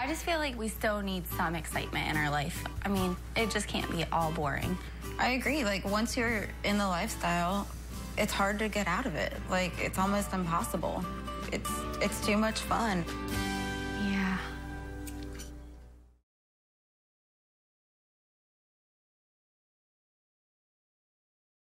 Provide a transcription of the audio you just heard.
I just feel like we still need some excitement in our life. I mean, it just can't be all boring. I agree. Like, once you're in the lifestyle, it's hard to get out of it. Like, it's almost impossible. It's, it's too much fun.